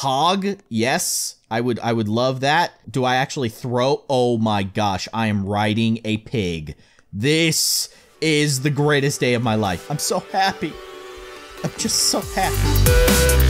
hog, yes. I would I would love that. Do I actually throw? Oh my gosh, I am riding a pig. This is the greatest day of my life. I'm so happy. I'm just so happy.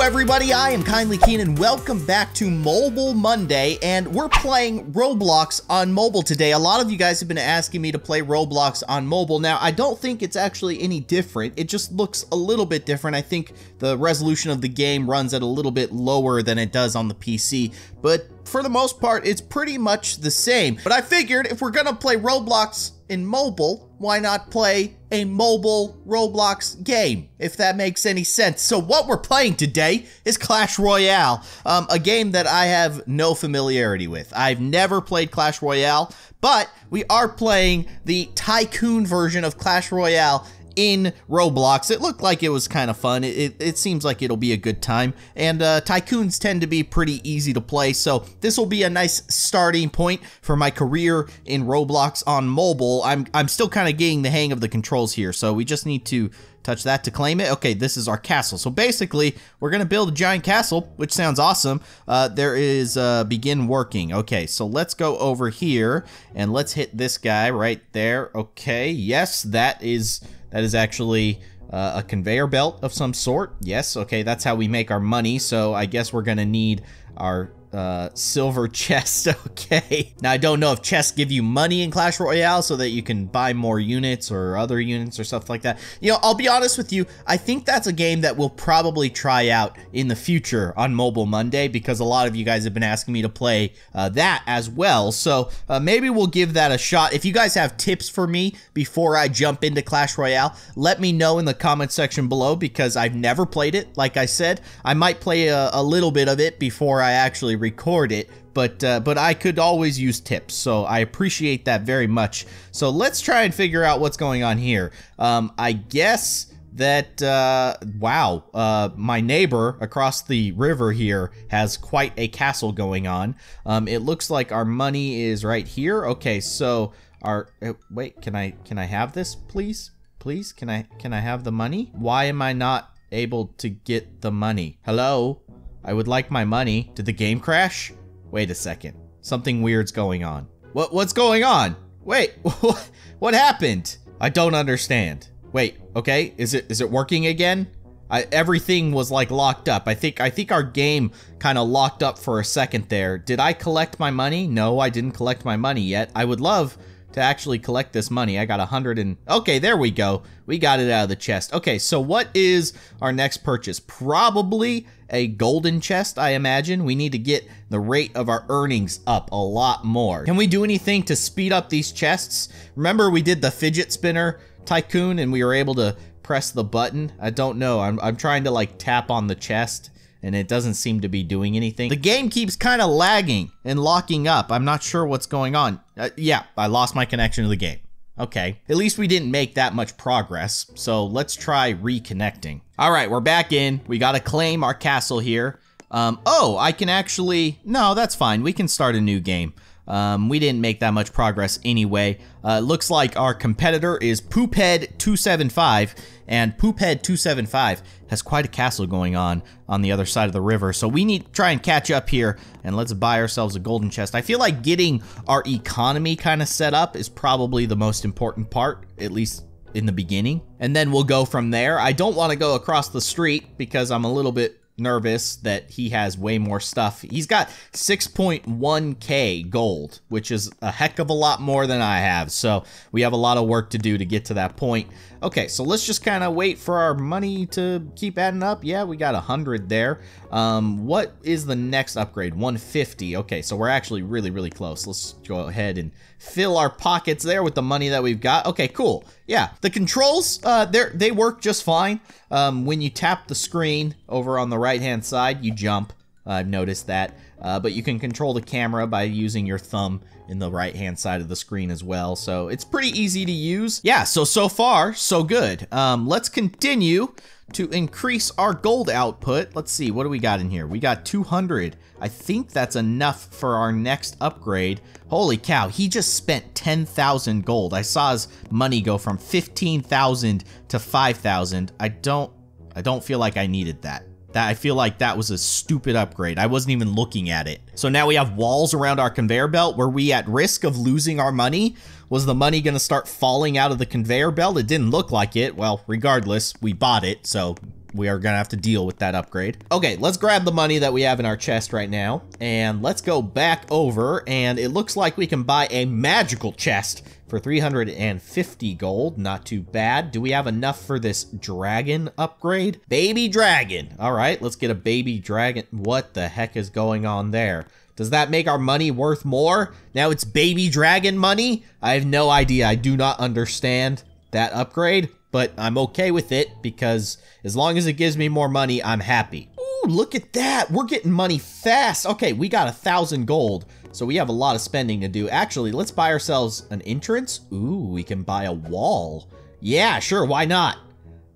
Hello, everybody. I am Kindly Keyin and Welcome back to Mobile Monday, and we're playing Roblox on mobile today. A lot of you guys have been asking me to play Roblox on mobile. Now, I don't think it's actually any different. It just looks a little bit different. I think the resolution of the game runs at a little bit lower than it does on the PC, but for the most part, it's pretty much the same. But I figured if we're gonna play Roblox in mobile, why not play a mobile Roblox game, if that makes any sense. So what we're playing today is Clash Royale, um, a game that I have no familiarity with. I've never played Clash Royale, but we are playing the Tycoon version of Clash Royale in Roblox. It looked like it was kind of fun. It, it, it, seems like it'll be a good time. And uh, Tycoons tend to be pretty easy to play, so this will be a nice starting point for my career in Roblox on mobile. I'm, I'm still kind of getting the hang of the controls here, so we just need to touch that to claim it. Okay, this is our castle. So basically, we're going to build a giant castle, which sounds awesome. Uh, there is uh, begin working. Okay, so let's go over here, and let's hit this guy right there. Okay, yes, that is that is actually uh, a conveyor belt of some sort. Yes, okay, that's how we make our money. So I guess we're gonna need our uh, silver chest. Okay. Now, I don't know if chests give you money in Clash Royale so that you can buy more units or other units or stuff like that. You know, I'll be honest with you. I think that's a game that we'll probably try out in the future on Mobile Monday because a lot of you guys have been asking me to play uh, that as well. So uh, maybe we'll give that a shot. If you guys have tips for me before I jump into Clash Royale, let me know in the comment section below because I've never played it. Like I said, I might play a, a little bit of it before I actually record it, but uh, but I could always use tips, so I appreciate that very much. So let's try and figure out what's going on here. Um, I guess that uh, wow, uh, my neighbor across the river here has quite a castle going on. Um, it looks like our money is right here. Okay, so our uh, wait, can I can I have this, please? Please, can I can I have the money? Why am I not able to get the money? Hello? I would like my money. Did the game crash? Wait a second. Something weird's going on. What what's going on? Wait, what happened? I don't understand. Wait, okay, is it is it working again? I, everything was like locked up. I think I think our game kind of locked up for a second there. Did I collect my money? No, I didn't collect my money yet. I would love to actually collect this money. I got a hundred and okay, there we go. We got it out of the chest. Okay, so what is our next purchase? Probably a golden chest, I imagine. We need to get the rate of our earnings up a lot more. Can we do anything to speed up these chests? Remember we did the fidget spinner tycoon and we were able to press the button? I don't know. I'm, I'm trying to like tap on the chest and it doesn't seem to be doing anything. The game keeps kind of lagging and locking up. I'm not sure what's going on. Uh, yeah, I lost my connection to the game. Okay, at least we didn't make that much progress, so let's try reconnecting. All right, we're back in. We gotta claim our castle here. Um, oh, I can actually, no, that's fine. We can start a new game. Um, we didn't make that much progress anyway. Uh, looks like our competitor is Poophead275, and Poophead275 has quite a castle going on on the other side of the river. So we need to try and catch up here, and let's buy ourselves a golden chest. I feel like getting our economy kind of set up is probably the most important part, at least in the beginning. And then we'll go from there. I don't want to go across the street because I'm a little bit nervous that he has way more stuff. He's got 6.1k gold, which is a heck of a lot more than I have. So we have a lot of work to do to get to that point. Okay, so let's just kind of wait for our money to keep adding up. Yeah, we got 100 there. Um, what is the next upgrade? 150. Okay, so we're actually really, really close. Let's go ahead and fill our pockets there with the money that we've got. Okay, cool. Yeah, the controls, uh, they work just fine. Um, when you tap the screen over on the right-hand side, you jump. I've noticed that. Uh, but you can control the camera by using your thumb in the right hand side of the screen as well. So it's pretty easy to use. Yeah, so, so far, so good. Um, let's continue to increase our gold output. Let's see, what do we got in here? We got 200. I think that's enough for our next upgrade. Holy cow, he just spent 10,000 gold. I saw his money go from 15,000 to 5,000. I don't I don't feel like I needed that. That I feel like that was a stupid upgrade. I wasn't even looking at it. So now we have walls around our conveyor belt. Were we at risk of losing our money? Was the money going to start falling out of the conveyor belt? It didn't look like it. Well, regardless, we bought it, so we are going to have to deal with that upgrade. Okay, let's grab the money that we have in our chest right now, and let's go back over, and it looks like we can buy a magical chest for 350 gold. Not too bad. Do we have enough for this dragon upgrade? Baby dragon. All right, let's get a baby dragon. What the heck is going on there? Does that make our money worth more? Now it's baby dragon money? I have no idea. I do not understand that upgrade, but I'm okay with it because as long as it gives me more money, I'm happy. Ooh, look at that. We're getting money fast. Okay, we got a thousand gold. So we have a lot of spending to do. Actually, let's buy ourselves an entrance. Ooh, we can buy a wall. Yeah, sure, why not?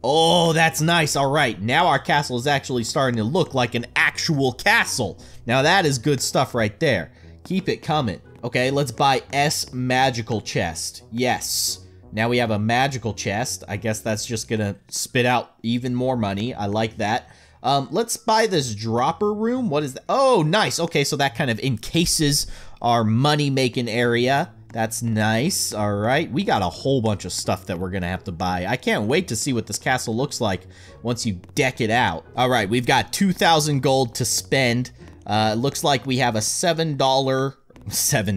Oh, that's nice. All right, now our castle is actually starting to look like an actual castle. Now that is good stuff right there. Keep it coming. Okay, let's buy S magical chest. Yes. Now we have a magical chest. I guess that's just gonna spit out even more money. I like that. Um, let's buy this dropper room. What is that? Oh, nice. Okay, so that kind of encases our money-making area. That's nice. All right. We got a whole bunch of stuff that we're going to have to buy. I can't wait to see what this castle looks like once you deck it out. All right. We've got 2,000 gold to spend. Uh, looks like we have a $7, $7,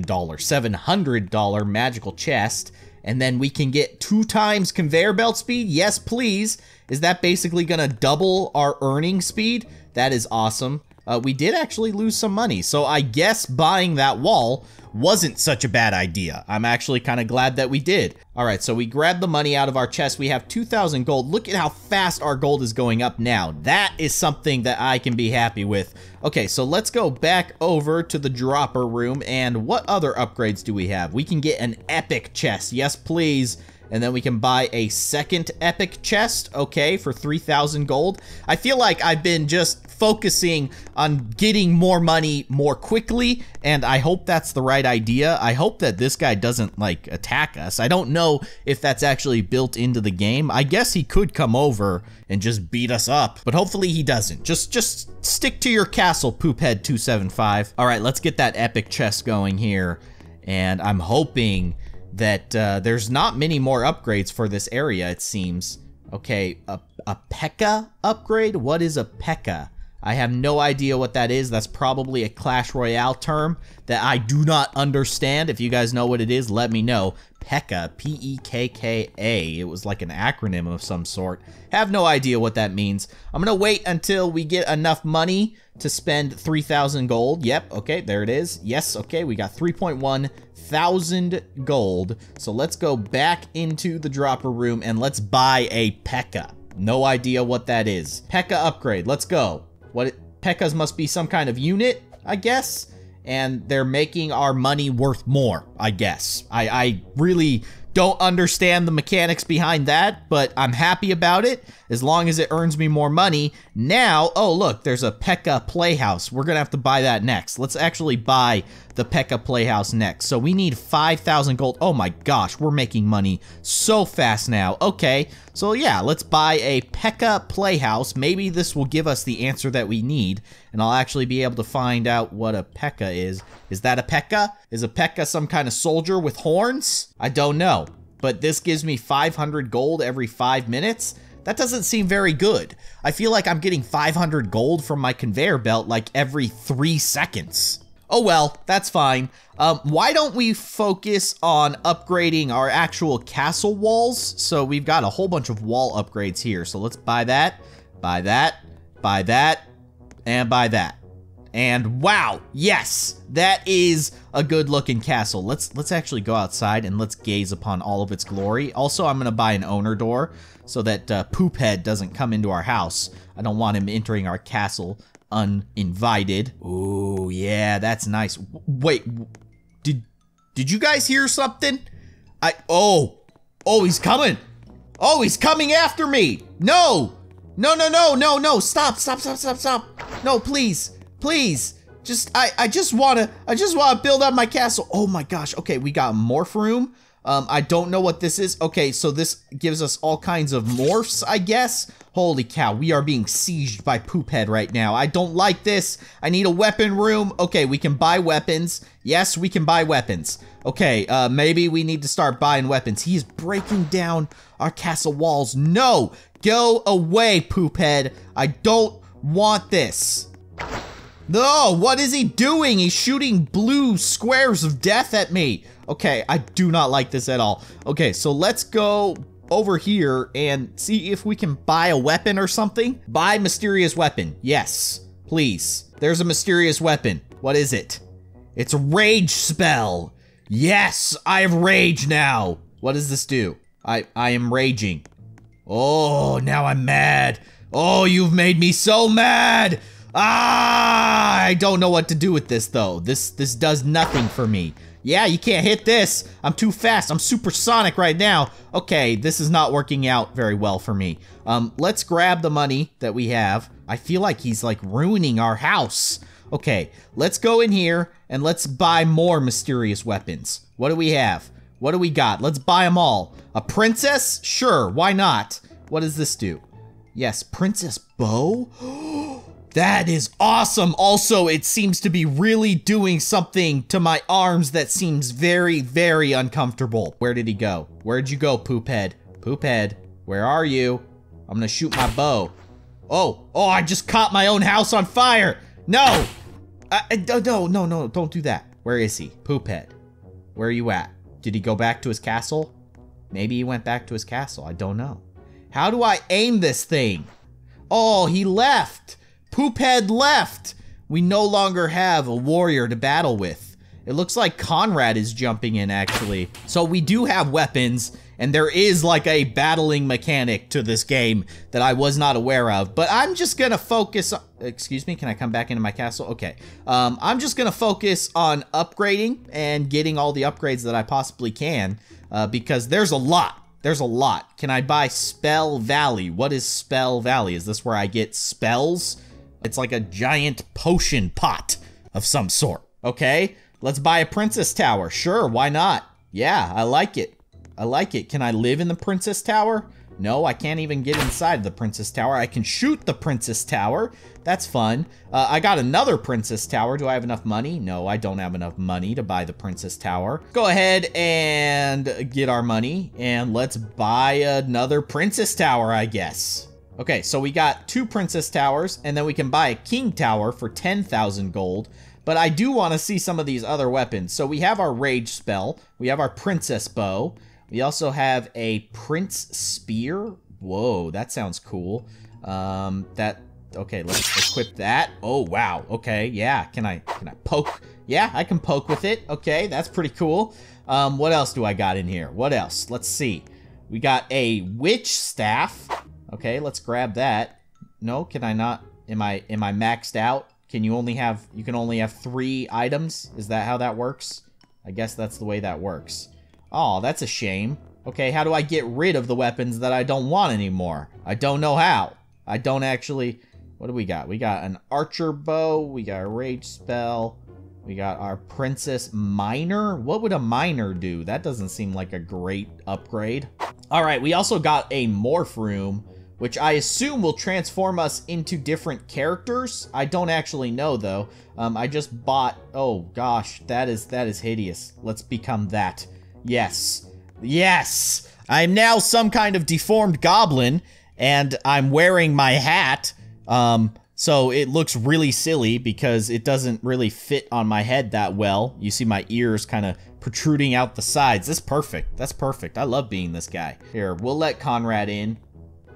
$700 magical chest. And then we can get two times conveyor belt speed. Yes, please. Is that basically going to double our earning speed? That is awesome. Uh, we did actually lose some money, so I guess buying that wall wasn't such a bad idea. I'm actually kind of glad that we did. All right, so we grabbed the money out of our chest. We have 2,000 gold. Look at how fast our gold is going up now. That is something that I can be happy with. Okay, so let's go back over to the dropper room, and what other upgrades do we have? We can get an epic chest. Yes, please and then we can buy a second epic chest, okay, for 3,000 gold. I feel like I've been just focusing on getting more money more quickly, and I hope that's the right idea. I hope that this guy doesn't, like, attack us. I don't know if that's actually built into the game. I guess he could come over and just beat us up, but hopefully he doesn't. Just, just stick to your castle, Poophead275. All right, let's get that epic chest going here, and I'm hoping that uh, there's not many more upgrades for this area, it seems. Okay, a, a P.E.K.K.A upgrade? What is a P.E.K.K.A? I have no idea what that is. That's probably a Clash Royale term that I do not understand. If you guys know what it is, let me know. P.E.K.K.A, P-E-K-K-A. It was like an acronym of some sort. Have no idea what that means. I'm going to wait until we get enough money to spend 3,000 gold. Yep, okay, there it is. Yes, okay, we got 3.1 thousand gold. So let's go back into the dropper room and let's buy a P.E.K.K.A. No idea what that is. P.E.K.K.A upgrade, let's go. What, it, P.E.K.K.As must be some kind of unit, I guess? And they're making our money worth more, I guess. I, I really don't understand the mechanics behind that, but I'm happy about it as long as it earns me more money. Now, oh look, there's a P.E.K.K.A Playhouse. We're gonna have to buy that next. Let's actually buy the P.E.K.K.A Playhouse next. So we need 5,000 gold. Oh my gosh, we're making money so fast now. Okay, so yeah, let's buy a P.E.K.K.A Playhouse. Maybe this will give us the answer that we need, and I'll actually be able to find out what a P.E.K.K.A is. Is that a P.E.K.K.A? Is a P.E.K.K.A some kind of soldier with horns? I don't know. But this gives me 500 gold every 5 minutes? That doesn't seem very good. I feel like I'm getting 500 gold from my conveyor belt like every 3 seconds. Oh well, that's fine. Um, why don't we focus on upgrading our actual castle walls? So we've got a whole bunch of wall upgrades here. So let's buy that, buy that, buy that, and buy that. And wow, yes, that is a good looking castle. Let's let's actually go outside and let's gaze upon all of its glory. Also, I'm gonna buy an owner door so that uh, Poophead doesn't come into our house. I don't want him entering our castle uninvited. Ooh, yeah, that's nice. Wait, did did you guys hear something? I oh oh he's coming. Oh, he's coming after me. No, no, no, no, no, no. Stop, stop, stop, stop, stop. No, please. Please. Just, I, I just wanna, I just wanna build up my castle. Oh my gosh. Okay, we got morph room. Um, I don't know what this is. Okay, so this gives us all kinds of morphs, I guess. Holy cow, we are being sieged by Poophead right now. I don't like this. I need a weapon room. Okay, we can buy weapons. Yes, we can buy weapons. Okay, uh, maybe we need to start buying weapons. He's breaking down our castle walls. No, go away, Poophead. I don't want this. No, what is he doing? He's shooting blue squares of death at me. Okay, I do not like this at all. Okay, so let's go over here and see if we can buy a weapon or something. Buy mysterious weapon. Yes, please. There's a mysterious weapon. What is it? It's a rage spell. Yes, I have rage now. What does this do? I, I am raging. Oh, now I'm mad. Oh, you've made me so mad. Ah, I don't know what to do with this though. This this does nothing for me. Yeah, you can't hit this. I'm too fast. I'm supersonic right now. Okay, this is not working out very well for me. Um, let's grab the money that we have. I feel like he's like ruining our house. Okay, let's go in here and let's buy more mysterious weapons. What do we have? What do we got? Let's buy them all. A princess? Sure, why not? What does this do? Yes, princess bow? That is awesome. Also, it seems to be really doing something to my arms that seems very, very uncomfortable. Where did he go? Where'd you go, Poophead? Poophead, where are you? I'm gonna shoot my bow. Oh, oh, I just caught my own house on fire. No, uh, uh, I, no, no, no, don't do that. Where is he? Poophead, where are you at? Did he go back to his castle? Maybe he went back to his castle. I don't know. How do I aim this thing? Oh, he left. Poophead left! We no longer have a warrior to battle with. It looks like Conrad is jumping in, actually. So we do have weapons, and there is like a battling mechanic to this game that I was not aware of. But I'm just gonna focus on, excuse me, can I come back into my castle? Okay. Um, I'm just gonna focus on upgrading and getting all the upgrades that I possibly can, uh, because there's a lot. There's a lot. Can I buy Spell Valley? What is Spell Valley? Is this where I get spells? It's like a giant potion pot of some sort. Okay, let's buy a princess tower. Sure, why not? Yeah, I like it. I like it. Can I live in the princess tower? No, I can't even get inside the princess tower. I can shoot the princess tower. That's fun. Uh, I got another princess tower. Do I have enough money? No, I don't have enough money to buy the princess tower. Go ahead and get our money and let's buy another princess tower, I guess. Okay, so we got two princess towers, and then we can buy a king tower for 10,000 gold. But I do want to see some of these other weapons. So we have our rage spell. We have our princess bow. We also have a prince spear. Whoa, that sounds cool. Um, that, okay, let's equip that. Oh, wow. Okay, yeah. Can I, can I poke? Yeah, I can poke with it. Okay, that's pretty cool. Um, what else do I got in here? What else? Let's see. We got a witch staff. Okay, let's grab that. No, can I not? Am I am I maxed out? Can you only have you can only have three items? Is that how that works? I guess that's the way that works. Oh, that's a shame. Okay, how do I get rid of the weapons that I don't want anymore? I don't know how. I don't actually... What do we got? We got an archer bow. We got a rage spell. We got our princess miner. What would a miner do? That doesn't seem like a great upgrade. All right, we also got a morph room which I assume will transform us into different characters. I don't actually know though. Um, I just bought. Oh gosh, that is that is hideous. Let's become that. Yes, yes. I'm now some kind of deformed goblin, and I'm wearing my hat. Um, so it looks really silly because it doesn't really fit on my head that well. You see my ears kind of protruding out the sides. That's perfect. That's perfect. I love being this guy. Here, we'll let Conrad in.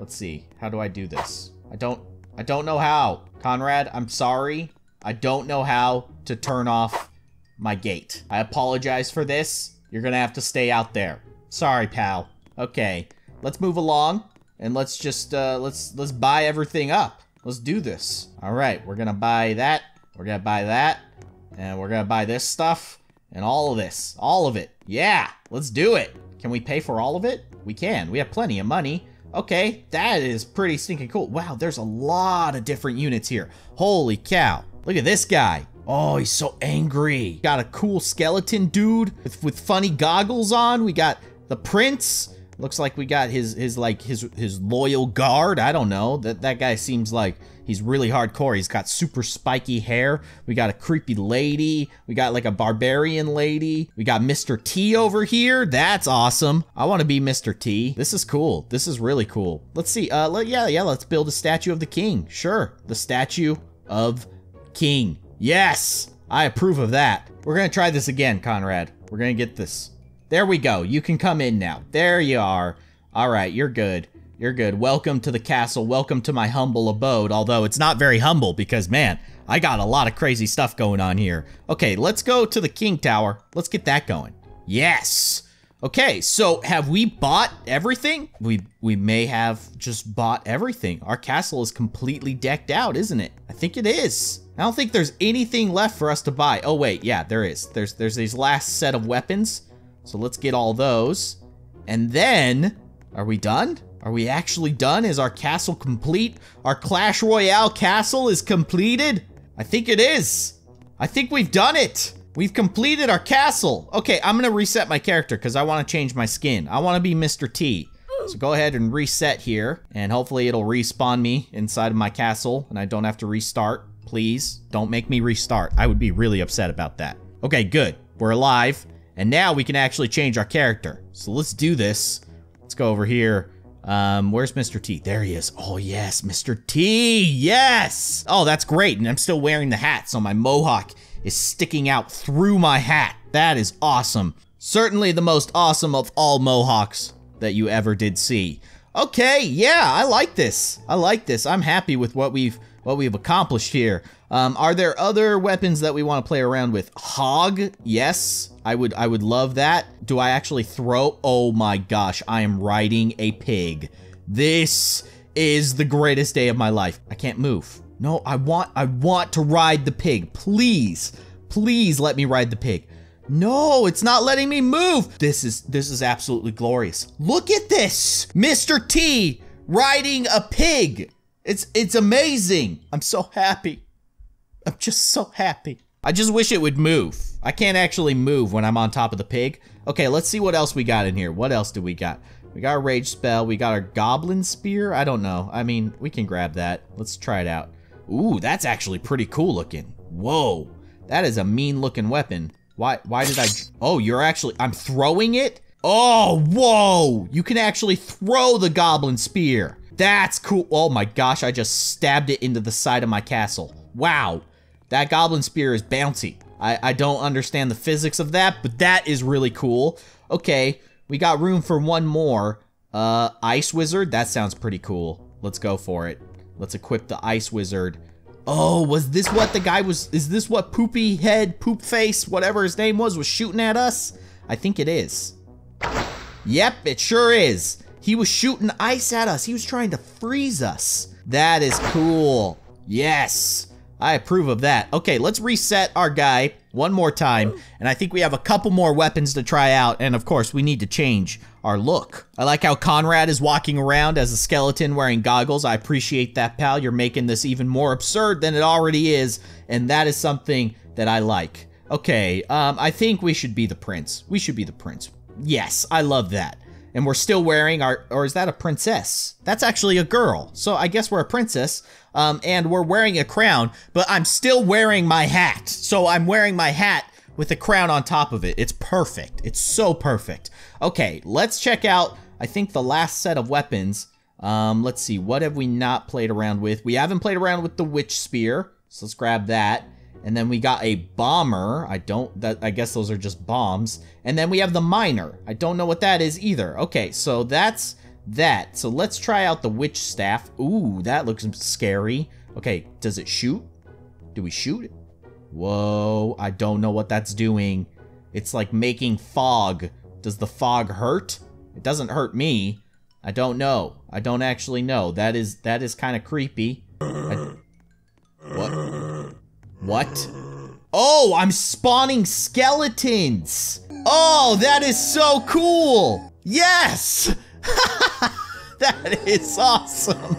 Let's see. How do I do this? I don't... I don't know how. Conrad, I'm sorry. I don't know how to turn off my gate. I apologize for this. You're gonna have to stay out there. Sorry, pal. Okay. Let's move along. And let's just, uh, let's, let's buy everything up. Let's do this. All right, we're gonna buy that. We're gonna buy that. And we're gonna buy this stuff. And all of this. All of it. Yeah, let's do it. Can we pay for all of it? We can. We have plenty of money. Okay, that is pretty stinking cool. Wow, there's a lot of different units here. Holy cow. Look at this guy. Oh, he's so angry. Got a cool skeleton dude with, with funny goggles on. We got the prince. Looks like we got his his like his his loyal guard. I don't know. That that guy seems like he's really hardcore. He's got super spiky hair. We got a creepy lady. We got like a barbarian lady. We got Mr. T over here. That's awesome. I want to be Mr. T. This is cool. This is really cool. Let's see. Uh let, yeah, yeah, let's build a statue of the king. Sure. The statue of king. Yes. I approve of that. We're going to try this again, Conrad. We're going to get this. There we go. You can come in now. There you are. All right, you're good. You're good. Welcome to the castle. Welcome to my humble abode. Although it's not very humble because, man, I got a lot of crazy stuff going on here. Okay, let's go to the King Tower. Let's get that going. Yes. Okay, so have we bought everything? We we may have just bought everything. Our castle is completely decked out, isn't it? I think it is. I don't think there's anything left for us to buy. Oh wait, yeah, there is. There's there's these last set of weapons. So let's get all those. And then, are we done? Are we actually done? Is our castle complete? Our Clash Royale castle is completed? I think it is. I think we've done it. We've completed our castle. Okay, I'm gonna reset my character because I want to change my skin. I want to be Mr. T. So go ahead and reset here, and hopefully it'll respawn me inside of my castle, and I don't have to restart. Please, don't make me restart. I would be really upset about that. Okay, good. We're alive. And now we can actually change our character. So let's do this. Let's go over here. Um, where's Mr. T? There he is. Oh, yes, Mr. T. Yes. Oh, that's great. And I'm still wearing the hat, so my mohawk is sticking out through my hat. That is awesome. Certainly the most awesome of all mohawks that you ever did see. Okay, yeah, I like this. I like this. I'm happy with what we've what we've accomplished here. Um, are there other weapons that we want to play around with? Hog, yes, I would I would love that. Do I actually throw? Oh my gosh, I am riding a pig. This is the greatest day of my life. I can't move. No, I want I want to ride the pig. Please, please let me ride the pig. No, it's not letting me move. This is this is absolutely glorious. Look at this. Mr. T riding a pig. It's it's amazing. I'm so happy. I'm just so happy. I just wish it would move. I can't actually move when I'm on top of the pig. Okay, let's see what else we got in here. What else do we got? We got a rage spell. We got our goblin spear. I don't know. I mean, we can grab that. Let's try it out. Ooh, that's actually pretty cool looking. Whoa, that is a mean looking weapon. Why, why did I, oh, you're actually, I'm throwing it? Oh, whoa, you can actually throw the goblin spear. That's cool. Oh my gosh, I just stabbed it into the side of my castle. Wow, that goblin spear is bouncy. I, I don't understand the physics of that, but that is really cool. Okay, we got room for one more. Uh, Ice Wizard, that sounds pretty cool. Let's go for it. Let's equip the Ice Wizard. Oh, was this what the guy was, is this what Poopy Head, Poop Face, whatever his name was, was shooting at us? I think it is. Yep, it sure is. He was shooting ice at us. He was trying to freeze us. That is cool. Yes. I approve of that. Okay, let's reset our guy one more time. And I think we have a couple more weapons to try out. And of course, we need to change our look. I like how Conrad is walking around as a skeleton wearing goggles. I appreciate that, pal. You're making this even more absurd than it already is. And that is something that I like. Okay, um, I think we should be the prince. We should be the prince. Yes, I love that and we're still wearing our, or is that a princess? That's actually a girl. So I guess we're a princess, um, and we're wearing a crown, but I'm still wearing my hat. So I'm wearing my hat with a crown on top of it. It's perfect. It's so perfect. Okay, let's check out, I think the last set of weapons. Um, let's see, what have we not played around with? We haven't played around with the witch spear, so let's grab that. And then we got a bomber. I don't, that, I guess those are just bombs. And then we have the miner. I don't know what that is either. Okay, so that's that. So let's try out the witch staff. Ooh, that looks scary. Okay, does it shoot? Do we shoot? Whoa, I don't know what that's doing. It's like making fog. Does the fog hurt? It doesn't hurt me. I don't know. I don't actually know. That is that is kind of creepy. I, what? What? Oh, I'm spawning skeletons. Oh, that is so cool. Yes. that is awesome.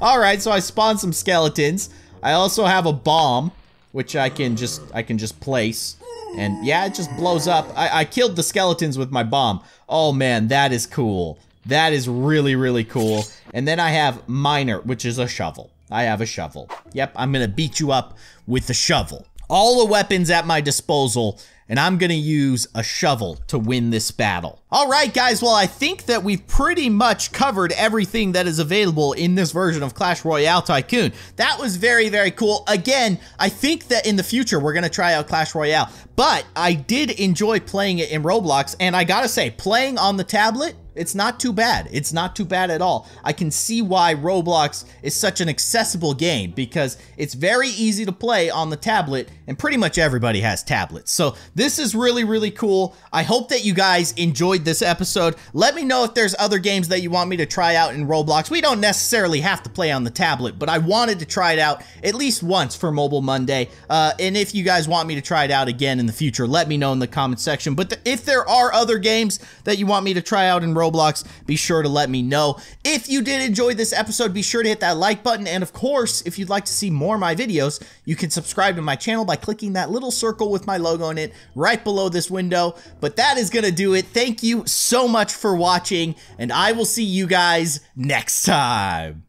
All right, so I spawned some skeletons. I also have a bomb. which I can just I can just place. And yeah, it just blows up. I, I killed the skeletons with my bomb. Oh man, that is cool. That is really, really cool. And then I have miner, which is a shovel. I have a shovel. Yep, I'm gonna beat you up with the shovel. All the weapons at my disposal and I'm gonna use a shovel to win this battle. All right, guys, well, I think that we've pretty much covered everything that is available in this version of Clash Royale Tycoon. That was very, very cool. Again, I think that in the future, we're gonna try out Clash Royale, but I did enjoy playing it in Roblox, and I gotta say, playing on the tablet, it's not too bad. It's not too bad at all. I can see why Roblox is such an accessible game because it's very easy to play on the tablet and pretty much everybody has tablets. So this is really, really cool. I hope that you guys enjoyed this episode. Let me know if there's other games that you want me to try out in Roblox. We don't necessarily have to play on the tablet, but I wanted to try it out at least once for Mobile Monday. Uh, and if you guys want me to try it out again in the future, let me know in the comment section. But th if there are other games that you want me to try out in Roblox, Roblox, be sure to let me know. If you did enjoy this episode, be sure to hit that like button. And of course, if you'd like to see more of my videos, you can subscribe to my channel by clicking that little circle with my logo in it right below this window. But that is going to do it. Thank you so much for watching, and I will see you guys next time.